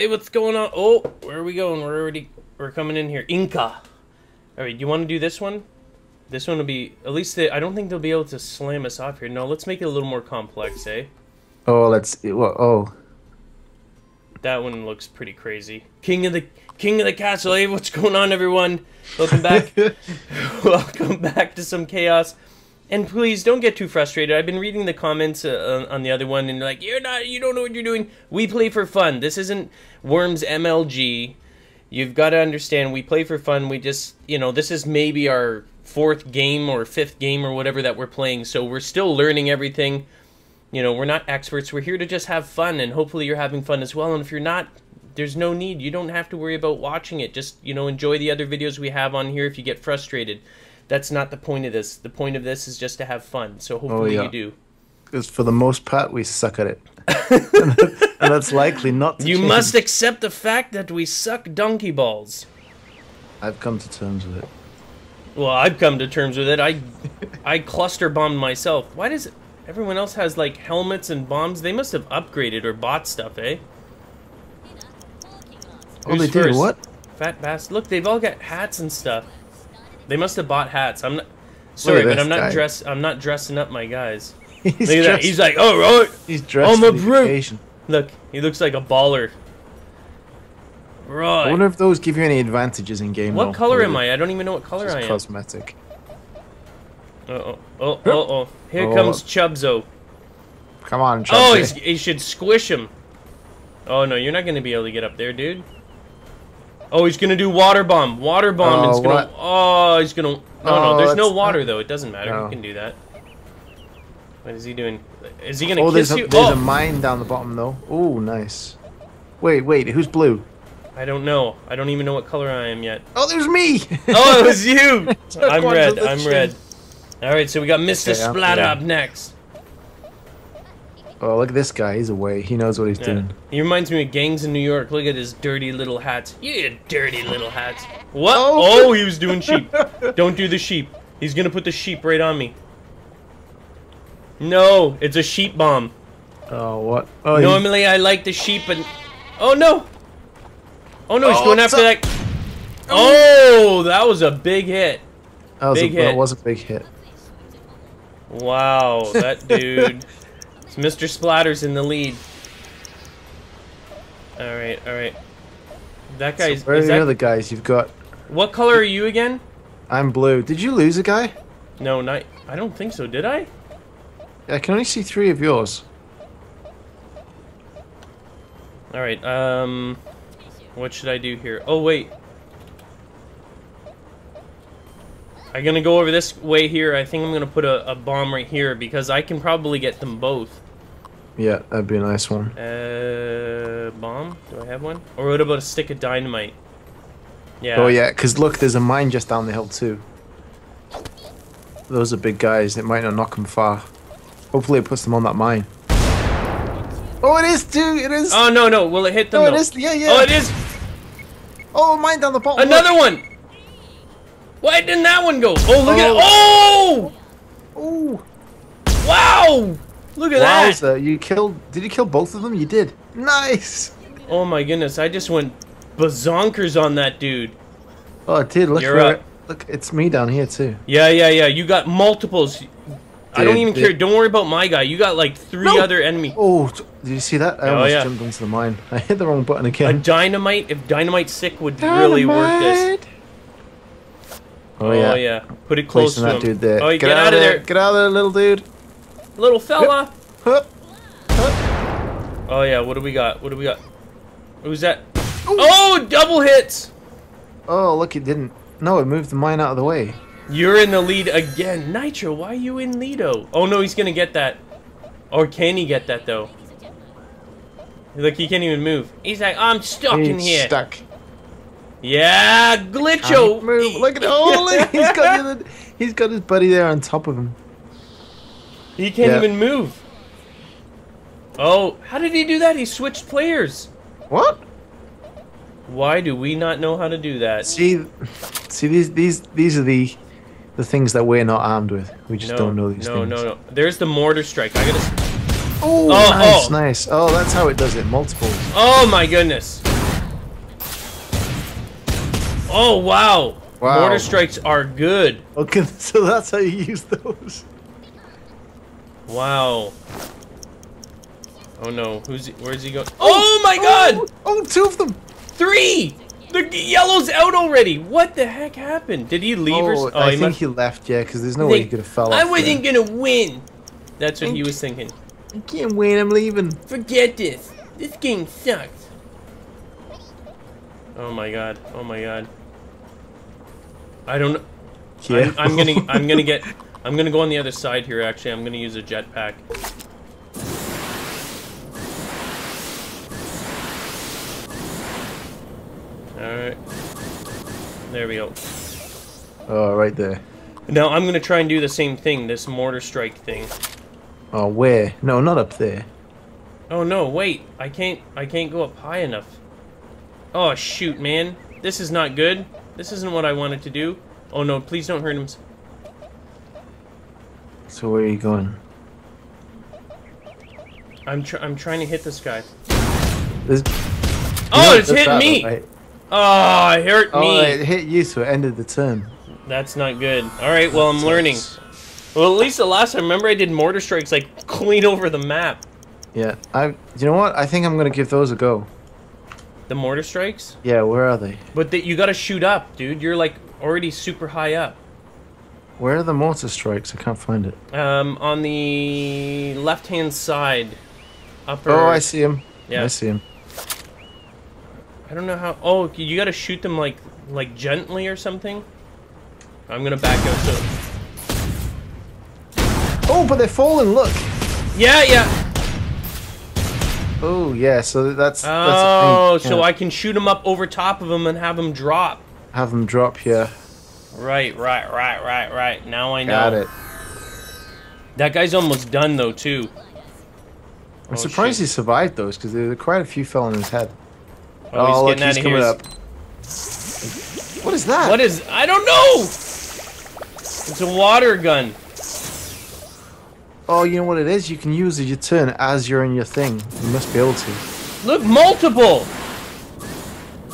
Hey, what's going on? Oh, where are we going? We're already we're coming in here. Inca. All right, do you want to do this one? This one will be at least they, I don't think they'll be able to slam us off here. No, let's make it a little more complex, eh? Oh, let's. Well, oh, That one looks pretty crazy. King of the King of the Castle. Hey, what's going on, everyone? Welcome back. Welcome back to some chaos. And please don't get too frustrated. I've been reading the comments uh, on the other one, and like, "You're not. You don't know what you're doing. We play for fun. This isn't Worms MLG. You've got to understand. We play for fun. We just, you know, this is maybe our fourth game or fifth game or whatever that we're playing. So we're still learning everything. You know, we're not experts. We're here to just have fun, and hopefully you're having fun as well. And if you're not, there's no need. You don't have to worry about watching it. Just, you know, enjoy the other videos we have on here if you get frustrated. That's not the point of this. The point of this is just to have fun. So hopefully yeah. you do. because for the most part we suck at it, and that's likely not to You change. must accept the fact that we suck donkey balls. I've come to terms with it. Well, I've come to terms with it. I I cluster bombed myself. Why does everyone else has like helmets and bombs? They must have upgraded or bought stuff, eh? Oh, they Who's did first? what? Fat bastard. Look, they've all got hats and stuff. They must have bought hats. I'm not sorry, but I'm not guy. dress. I'm not dressing up my guys. He's Look at that. He's like, oh right. he's dressed I'm a brute. Look, he looks like a baller. I Right. wonder if those give you any advantages in game. What though, color or am I? I don't even know what color I am. cosmetic. Uh oh. Oh oh oh. Here Oh. comes Chubzo. Come on, Oh, he's, he should squish him. Oh no, you're not gonna be able to get up there, dude. Oh, he's gonna do water bomb. Water bomb. Oh, is gonna. what? Oh, he's gonna. No, no. Oh, There's no water though. It doesn't matter. No. He can do that. What is he doing? Is he gonna oh, kiss there's, a, you? there's oh, a mine down the bottom though. Oh, nice. Wait, wait, who's blue? I don't know. I don't even know what color I am yet. Oh, there's me. Oh, it was you. I'm red. I'm red. All right, so we got Mr. Okay, Splatter yeah. up next. Oh, look at this guy. He's away. He knows what he's Yeah. doing. He reminds me of gangs in New York. Look at his dirty little hats. You dirty little hats. What? Oh. Oh, he was doing sheep. Don't do the sheep. He's gonna put the sheep right on me. No, it's a sheep bomb. Oh, what? Oh, he- Normally I like the sheep, but oh no. Oh no, he's Oh, going what's after up? that. Oh. oh, that was a big hit. that was big a, that was a big hit. Wow, that dude. Mr. Splatter's in the lead. All right, all right. That So guy's. where are is the that, other guys? You've got. what color are you again? I'm blue. Did you lose a guy? No, not. I don't think so. Did I? I can only see three of yours. All right. Um, what should I do here? Oh wait. I'm gonna go over this way here. I think I'm gonna put a, a bomb right here because I can probably get them both. Yeah, that'd be a nice one. Uh, bomb? Do I have one? Or what about a stick of dynamite? Yeah. Oh yeah, because look, there's a mine just down the hill too. Those are big guys. It might not knock them far. Hopefully, it puts them on that mine. Oh, it is too. It is. Oh no no! Will it hit them? no, it though? is. Yeah, yeah. Oh, it is Oh, mine down the bottom. another one. Why didn't that one go? Oh look at it! Oh. oh wow! Look at that! Wowza! You killed. Did you kill both of them? You did. Nice. Oh my goodness! I just went bazonkers on that dude. Oh, it did. Look You're where. up. Look, it's me down here too. Yeah yeah yeah! You got multiples. I don't even dude. care. Don't worry about my guy. You got like three No. other enemy. Oh, did you see that? I Oh, almost yeah. jumped into the mine. I hit the wrong button again. A again. dynamite. If dynamite sick would really work this. Dynamite. Oh, Oh, yeah. yeah. Put it close Placing to that him. dude there. Oh, get, out, of there, Get out of there, little dude. Little fella. Hup. Oh yeah. What do we got? What do we got? Who's that? Oh, double hits. Oh, look, it didn't. No, it moved the mine out of the way. You're in the lead again. Nitro, why are you in Lido? Oh no, he's gonna get that. Or can he get that though? Look, he can't even move. He's like, I'm stuck in He's here. Stuck. Yeah, glitcho. Can't Move. Look at he's got the he's got his buddy there on top of him. He can't Yeah. even move. Oh, how did he do that? He switched players. What? Why do we not know how to do that? See, see these these these are the the things that we're not armed with. We just no, don't know these things. no, things. no, no. There's the mortar strike. I gotta. Oh, Oh, nice, oh. nice. Oh, that's how it does it. Multiple. Oh my goodness. Oh wow. Wow. Mortar strikes are good. Okay, so that's how you use those. Wow. Oh no, who's he, where's he going? Oh! oh my oh! god! Oh, oh, two of them. Three! The yellow's out already. What the heck happened? Did he leave or? Oh, s- oh, I he think must- he left. Yeah, because there's no way he could have fell I wasn't gonna win. That's what he was thinking. I can't win. I'm leaving. Forget this. This game sucks. Oh my god. Oh my god. I don't know. Yeah. I'm, I'm gonna I'm gonna get I'm gonna go on the other side here actually. I'm gonna use a jetpack. Alright. There we go. oh, right there. Now I'm gonna try and do the same thing, this mortar strike thing. Oh, where? No, not up there. Oh no, wait. I can't I can't go up high enough. Oh shoot, man. This is not good. This isn't what I wanted to do. Oh no, please don't hurt him. So where are you going? I'm tr I'm trying to hit this guy. There's, Oh, it's hitting me. right? Oh, ah, it hurt Oh, me. it hit you, so it ended the turn. That's not good. All right, well I'm learning. Well, at least the last time, remember I did mortar strikes like clean over the map. Yeah, I. You know what? I think I'm gonna give those a go. The mortar strikes, Yeah, where are they? but that you got to shoot up, dude. You're like already super high up. Where are the mortar strikes? I can't find it. Um, on the left-hand side, upper. Oh, I see him. Yeah. I see him. I don't know how. Oh, you got to shoot them like like gently or something. I'm gonna back out. So Oh, but they're falling. Look. yeah, yeah. Oh, yeah. So that's. that's Oh, a thing. so Yeah. I can shoot them up over top of them and have them drop. have them drop here. Right, right, right, right, right. Now I know. Got it. That guy's almost done though too. I'm Oh, surprised shit. he survived those because there were quite a few fell on his head. Oh, he's oh, look, getting he's out of coming here. up. What is that? What is? I don't know. It's a water gun. Oh, you know what it is? You can use it your turn as you're in your thing. You must be able to. Look, multiple.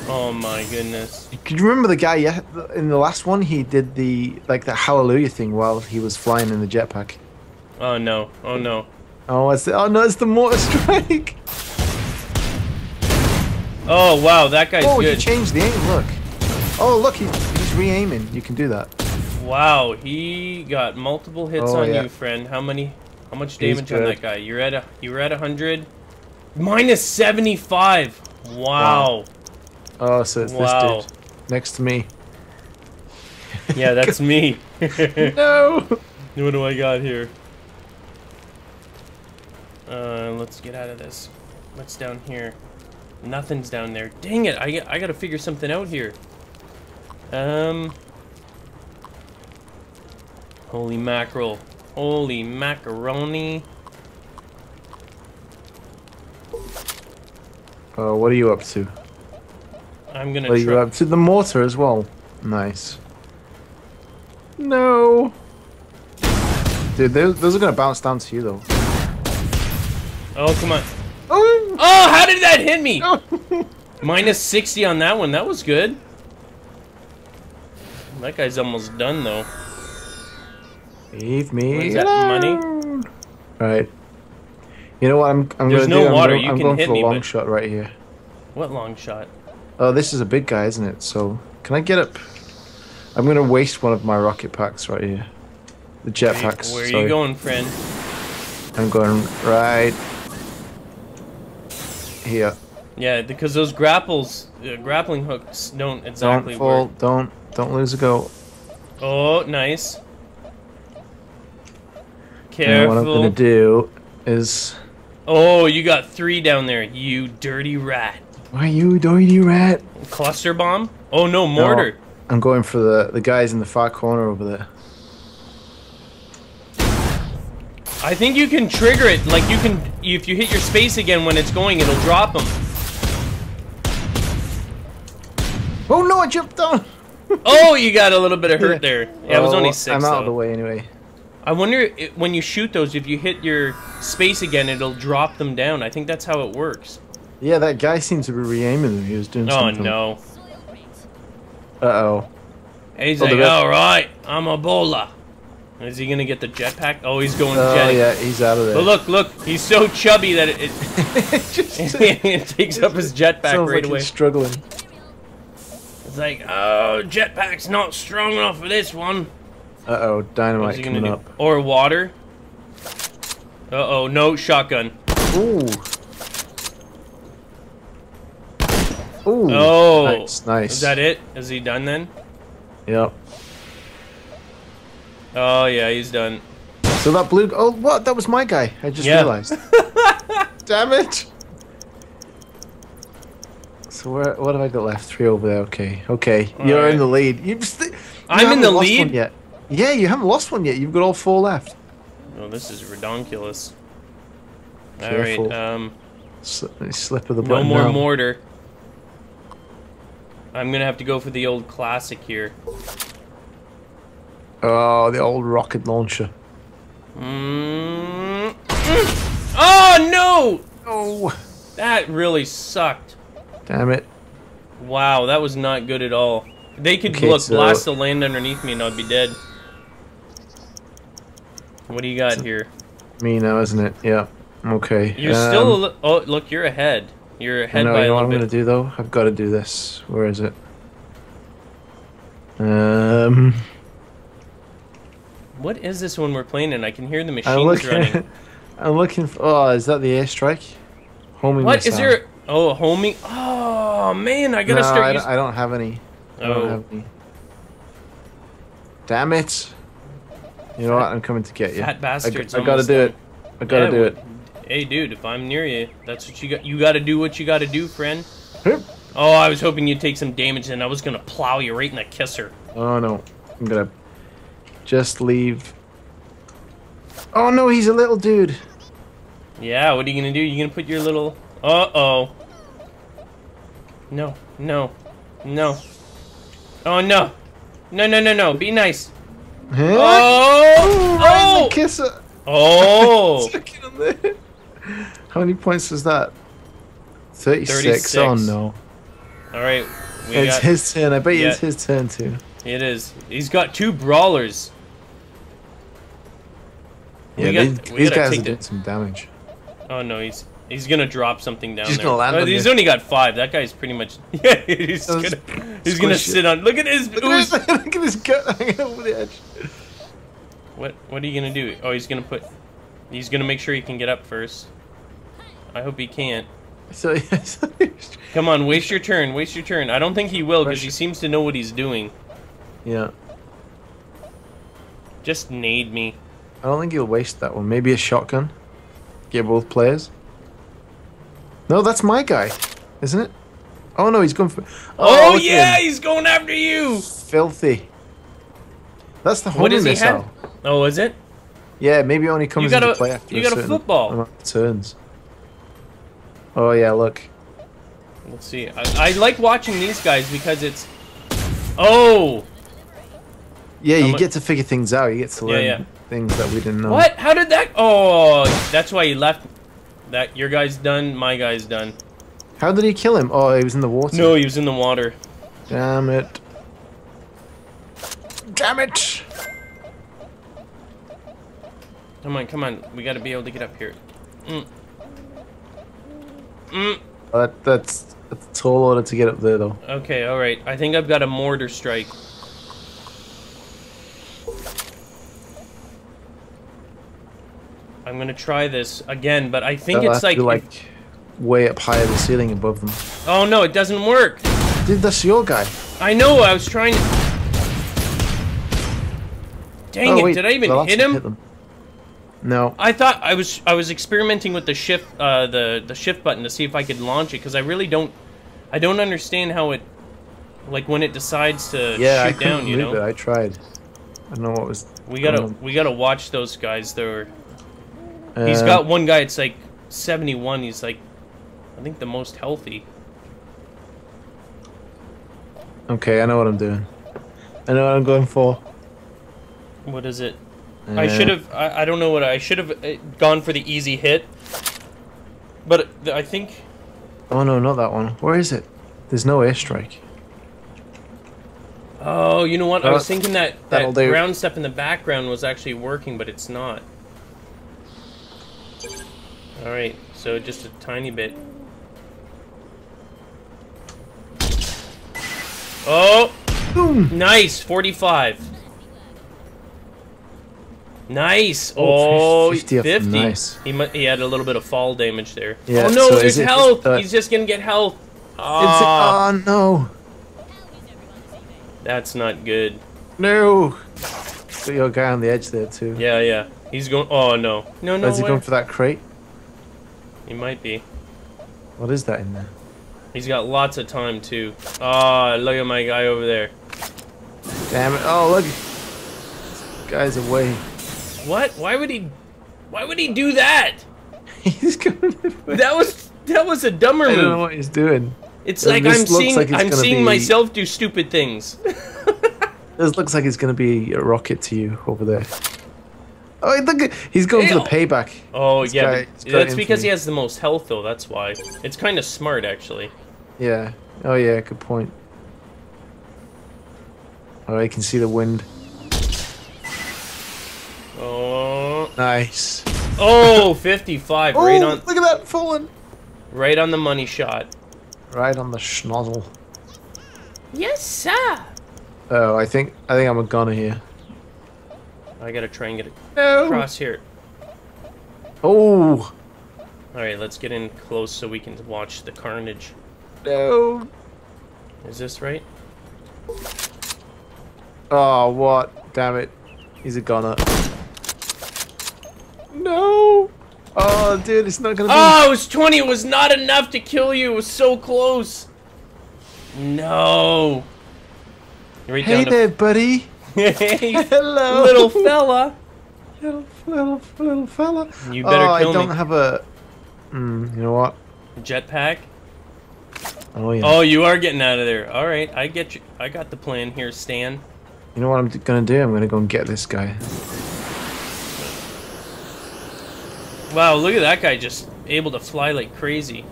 Oh my goodness. Could you remember the guy yeah, in the last one? He did the like the hallelujah thing while he was flying in the jetpack. Oh no. Oh no. Oh, it's the, oh no, it's the mortar strike. Oh wow, that guy's Oh, you good. changed the aim. Look. Oh, look, he, he's re-aiming. You can do that. Wow, he got multiple hits Oh, on yeah. you, friend. How many? How much damage on that guy? You're at a. You're at a hundred. Minus seventy-five. Wow. Oh, so it's Wow. this dude next to me. yeah, that's me. No. What do I got here? Uh, let's get out of this. What's down here? Nothing's down there. Dang it! I, I gotta figure something out here. Um. Holy mackerel! Holy macaroni! Oh, what are you up to? I'm gonna are you try. up to? The mortar as well. Nice. No. Dude, those, those are gonna bounce down to you though. Oh come on! Oh. Oh, how did that hit me? Minus 60 on that one. That was good. That guy's almost done though. Leave me. That, money? Right. You know what I'm, I'm There's gonna no do? water, I'm, going, you I'm can going hit for the me, long but- shot right here. What long shot? Oh, this is a big guy, isn't it? So, can I get up? I'm gonna waste one of my rocket packs right here. The jetpacks. Where, packs. where are you going, friend? I'm going right here. Yeah, because those grapples, uh, grappling hooks don't exactly don't fall. work. Don't don't lose a go. Oh, nice. Careful. And what I'm gonna do is. Oh, you got three down there, you dirty rat. Why you dirty rat? Cluster bomb? Oh no, mortar. I'm going for the the guys in the far corner over there. I think you can trigger it. Like you can, if you hit your space again when it's going, it'll drop them. Oh no! I jumped on. Oh, you got a little bit of hurt there. Yeah, it was Oh, only 6 I'm out though. of the way anyway. I wonder i when you shoot those, if you hit your space again, it'll drop them down. I think that's how it works. Yeah, that guy seems to be re-aiming them. He was doing Oh something. no. Uh oh. He's Oh, like, all right, I'm a bowler. Is he gonna get the jetpack? Oh, he's going Oh jetting. yeah, he's out of there. But look, look, he's so chubby that it, it, it takes up his jetpack right like away. he's struggling. It's like, oh, jetpack's not strong enough for this one. Uh oh, dynamite coming up. Or water. Uh oh, no shotgun. Ooh. Ooh. Oh, Nice, nice. Is that it? Is he done then? Yep. Oh yeah, he's done. So that blue. Oh, what? That was my guy. I just Yeah. realized. Damn it. So where? What have I got left? Three over there. Okay. Okay. You're Alright. in the lead. You've st- you I'm in the lost lead? One yet. Yeah, you haven't lost one yet. You've got all four left. Oh, this is redonkulous. All Careful. right, um, Slip, slip of the no more now. mortar. I'm gonna have to go for the old classic here. Oh, the old rocket launcher. Mm. Mm. Oh no! Oh, That really sucked. damn it. Wow, that was not good at all. They could Okay, look so- blast the land underneath me and I'd be dead. What do you got here? Me now, isn't it? Yeah. Okay. You're still. A um, li- oh, look, you're ahead. You're You ahead know, by you a know what I'm gonna do though? I've got to do this. Where is it? Um, What is this one we're playing in? I can hear the machines I'm machines running. looking. I'm looking for. Oh, is that the airstrike? Homing What is missile. there? Oh, homing. Oh man, I gotta no, start I, using. don't, I don't have any. I Oh. don't have any. Damn it! You know what? I'm coming to get you. Fat I, bastards. I gotta do it. I gotta Yeah, do it. Hey, dude, if I'm near you, that's what you got. You gotta do what you gotta do, friend. Oh, I was hoping you'd take some damage, and I was gonna plow you right in the kisser. Oh no! I'm gonna just leave. Oh no! He's a little dude. Yeah, what are you gonna do? You gonna put your little? Uh oh. No, no, no. Oh no, no, no, no, no. Be nice. Huh? Oh, Oh! oh, Kisser. oh. Stuck in there. How many points was that? 36. 36. Oh no. All right, It's got. his turn. I bet you it's his turn too. It is. He's got two brawlers. Yeah, got- these, these guys are doing some damage. Oh no, he's he's gonna drop something down He's there. gonna land Uh, on he's only got five. That guy's pretty much. Yeah, he's Those gonna he's gonna it. sit on. Look at his. Look at, his, look at his gut hanging over the edge. What what are you gonna do? Oh, he's gonna put. He's gonna make sure he can get up first. I hope he can't. So, so Come on, waste your turn. Waste your turn. I don't think he will because he seems to know what he's doing. yeah, Just nade me. I don't think he'll waste that one. Maybe a shotgun. Get both players. No, that's my guy, isn't it? Oh no, he's going for. Oh, oh at yeah, he's going after you. filthy. That's the homing missile. Oh, is it? Yeah, maybe it only comes got into a- play after you got a certain football. turns. Oh yeah, look. Let's see. I, I like watching these guys because it's. Oh. Yeah, you get to figure things out. You get to Yeah, learn yeah. things that we didn't know. What? How did that? Oh, that's why he left. That your guy's done. My guy's done. How did he kill him? Oh, he was in the water. No, he was in the water. Damn it. Damn it! Come on, come on. We got to be able to get up here. Mm. Mm. Oh, that, that's, that's a tall order to get up there, though. Okay, all right. I think I've got a mortar strike. I'm gonna try this again, but I think That'll it's like, like way up higher the ceiling above them. oh no, it doesn't work. Dude, that's your guy. I know. I was trying. to... Dang oh, it! wait, Did I even hit that's- him? No. I thought I was I was experimenting with the shift uh, the the shift button to see if I could launch it because I really don't I don't understand how it like when it decides to Yeah, I shoot couldn't down. You know, it. I tried. I don't know what was. we gotta on. we gotta watch those guys. They're he's Uh, got one guy. It's like seventy one. He's like I think the most healthy. Okay, I know what I'm doing. I know what I'm going for. What is it? I should have. I, I don't know what I should have uh, gone for the easy hit. But I think Oh no, not that one. Where is it? There's no airstrike. Oh, you know what? I was thinking that that'll do. ground step in the background was actually working, but it's not. All right, so just a tiny bit. Oh, Boom. nice, 45. Nice. Oh, Oh, 50 50. nice. He mu- he had a little bit of fall damage there. Yeah, oh no, so there's is it just, health. uh, He's just gonna get health. It's- Ah, oh no. that's not good. No. Got your guy on the edge there too. Yeah, yeah. He's going. Oh no, no, no. Is he way. going for that crate? He might be. What is that in there? He's got lots of time too. Ah, look at my guy over there. Damn it. Oh, look. This guy's away. What? Why would he? Why would he do that? He's going away. That was that was a dumber I don't know what he's doing. It's Uh, like I'm seeing like I'm seeing be- myself do stupid things. This looks like it's going to be a rocket to you over there. Oh, look He's going for the payback. Oh yeah, but that's because he has the most health though. That's why. It's kind of smart actually. Yeah. Oh, yeah, good point. Oh, you can see the wind. Nice. oh, 55, right oh, on, look at that falling. right on the money shot. Right on the schnozzle. Yes, sir. Oh, I think I think I'm a gunner here. I gotta try and get it No. across here. Oh All right, let's get in close so we can watch the carnage. no. Is this right? Oh what? Damn it. He's a gunner. No. Oh dude, it's not gonna be. Oh, it was 20. It was not enough to kill you. It was so close. No. Right hey there, buddy. hey, Hello, little fella. little little little fella. You better oh, kill I don't me. have a. Hmm. You know what? Jetpack. Oh yeah. Oh, you are getting out of there. All right, I get you. I got the plan here, Stan. You know what I'm gonna do? I'm gonna go and get this guy. Wow, look at that guy just able to fly like crazy.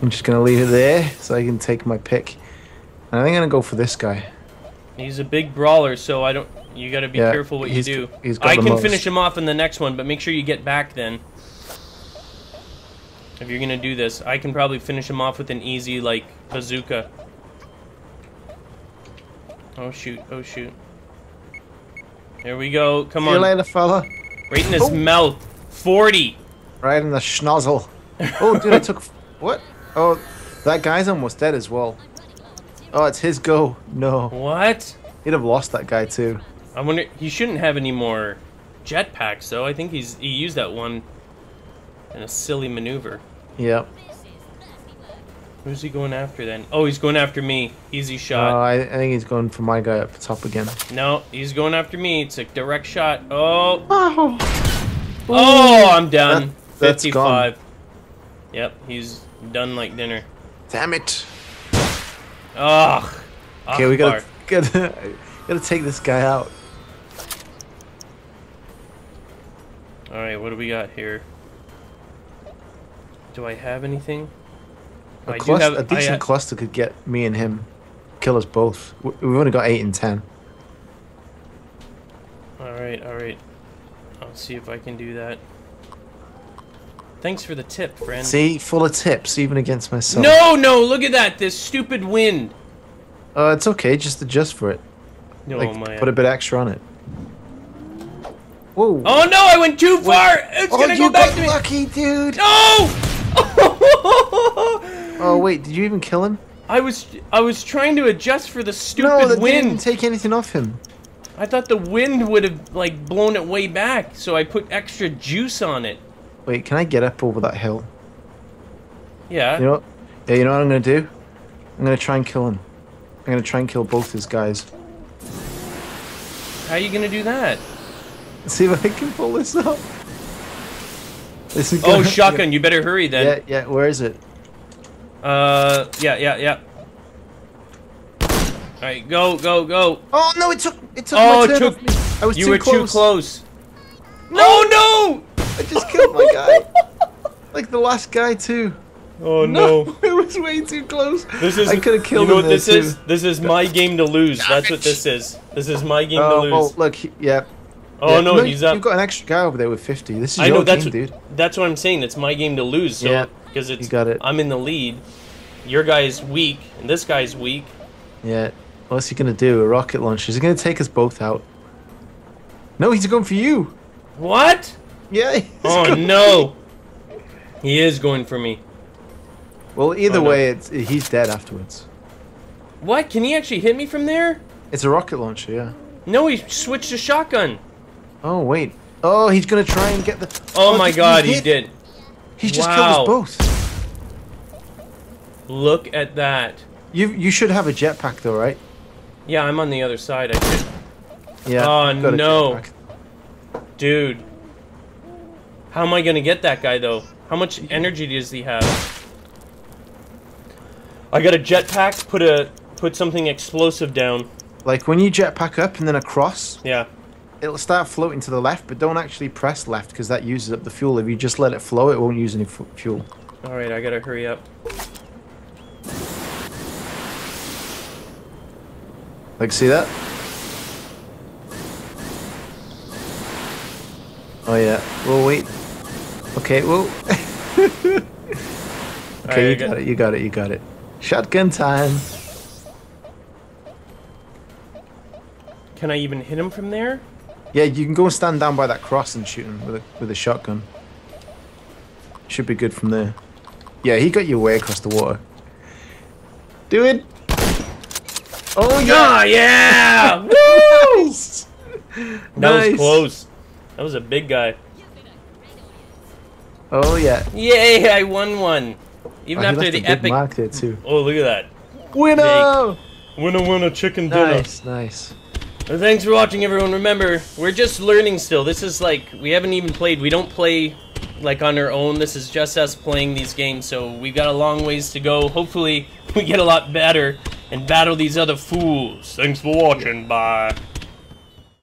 I'm just gonna leave it there so I can take my pick. And I think I'm gonna go for this guy. He's a big brawler, so I don't. You got to be Yeah, careful what you do. he's got I can most. finish him off in the next one, but make sure you get back then. If you're gonna do this, I can probably finish him off with an easy like bazooka. Oh shoot! Oh shoot! Here we go. Come See you on! later, fella. Right in his Oh. mouth. Forty. Right in the schnozzle. Oh, dude, I took. What? Oh, that guy's almost dead as well. Oh, it's his go. No. What? He'd have lost that guy too. I wonder. He shouldn't have any more jetpacks, though. I think he's he used that one in a silly maneuver. Yep. Who's he going after then? Oh, he's going after me. Easy Oh, shot. I, I think he's going for my guy up top again. no, he's going after me. It's a direct shot. Oh, Oh. oh, I'm done. That- that's gone. 55. Yep, he's done like dinner. Damn it. Ugh. Okay, we gotta, gotta gotta take this guy out. All right, what do we got here? Do I have anything? A, I do cluster, have- a I decent ha- cluster could get me and him, kill us both. We've only got eight and ten. All right, all right. I'll see if I can do that. Thanks for the tip, friend. See, full of tips, even against myself. No, no, look at that. This stupid wind. Uh, it's okay. Just adjust for it. No, like, man. put a bit extra on it. Whoa. Oh no, I went too far. It's Oh, gonna go back to me. lucky, dude. No! Oh wait, did you even kill him? I was I was trying to adjust for the stupid no, that didn't wind. take anything off him. I thought the wind would have like blown it way back, so I put extra juice on it. Wait, can I get up over that hill? Yeah. You know what? Yeah, you know what I'm gonna do? I'm gonna try and kill him. I'm gonna try and kill both these guys. How are you gonna do that? Let's See if I can pull this up. This is Oh, shotgun! You better hurry then. Yeah, yeah. Where is it? Uh, yeah, yeah, yeah. All right, go, go, go. Oh no! It took it took Oh, my it turn took- me. I was You too were close. too close. No, no! I just killed my guy. like the last guy too. Oh no. it was way too close. This is I could have killed You know him what this too. is? This is my game to lose. That's what this is. This is my game to Oh, lose. well, look, he- yeah. oh yeah. no, he's up. You've got an extra guy over there with 50. This is I your know that's game, what, dude. that's what I'm saying. It's my game to lose. So Yeah, because it's you got it. I'm in the lead. Your guy's weak, and this guy's weak. Yeah. What's he gonna do? A rocket launcher? Is he gonna take us both out? No, he's going for you. What? Yeah. he's Oh no. He is going for me. Well, either Oh, no. way, it's, he's dead afterwards. What? Can he actually hit me from there? It's a rocket launcher, yeah. No, he switched to shotgun. Oh wait. Oh, he's gonna try and get the. Oh, oh my god, he hit- did. He just Wow. killed us both. Look at that. You you should have a jetpack though, right? Yeah, I'm on the other side. I should. Yeah. Oh, no. Dude. How am I gonna get that guy though? How much energy does he have? I got a jetpack. Put a put something explosive down. Like when you jetpack up and then across, Yeah. It'll start floating to the left, but don't actually press left because that uses up the fuel. If you just let it flow, it won't use any fu- fuel. All right, I gotta hurry up. Like, see that? Oh yeah. Well, wait. Okay. Well. okay, Alright, I you got- got it. You got it. You got it. Shotgun time. Can I even hit him from there? Yeah, you can go and stand down by that cross and shoot him with a with a shotgun. Should be good from there. Yeah, he got you way across the water. Do it. Oh Ah, yeah! Woo! Nice. That Nice. was close. That was a big guy. Oh yeah. Yay! I won one. Even Oh, after the epic. mark there too. Oh, look at that. Winner! Winner, winner, chicken dinner. Nice, nice. Thanks for watching, everyone. Remember, we're just learning still. This is like we haven't even played. We don't play like on our own. This is just us playing these games. So we've got a long ways to go. Hopefully, we get a lot better and battle these other fools. Thanks for watching. Bye.